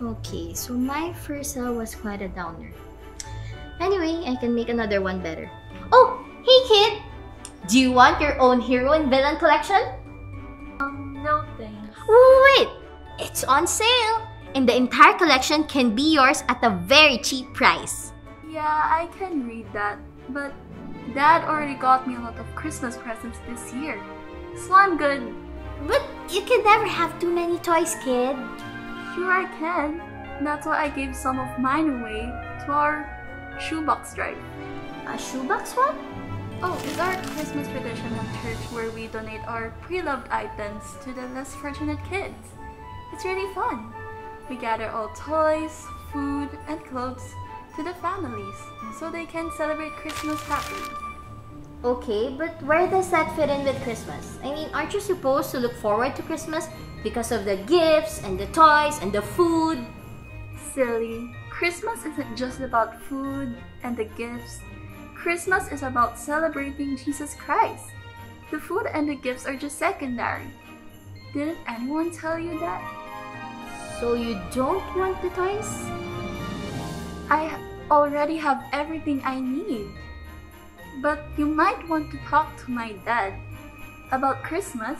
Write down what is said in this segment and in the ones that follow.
Okay, so my first sale was quite a downer. Anyway, I can make another one better. Oh, hey kid! Do you want your own hero and villain collection? Um, no thanks. Wait! It's on sale! And the entire collection can be yours at a very cheap price. Yeah, I can read that, but Dad already got me a lot of Christmas presents this year, so I'm good. But you can never have too many toys, kid. Sure, I can. That's why I gave some of mine away to our shoebox drive. A shoebox one? Oh, it's our Christmas tradition at church where we donate our pre-loved items to the less fortunate kids. It's really fun. We gather all toys, food, and clothes to the families so they can celebrate Christmas happily. Okay, but where does that fit in with Christmas? I mean, aren't you supposed to look forward to Christmas because of the gifts and the toys and the food? Silly. Christmas isn't just about food and the gifts. Christmas is about celebrating Jesus Christ. The food and the gifts are just secondary. Didn't anyone tell you that? So you don't want the toys? I already have everything I need. But you might want to talk to my dad about Christmas.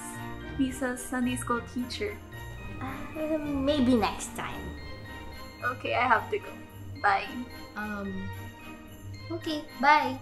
He's a Sunday school teacher. Uh, maybe next time. Okay, I have to go. Bye. Um. Okay, bye.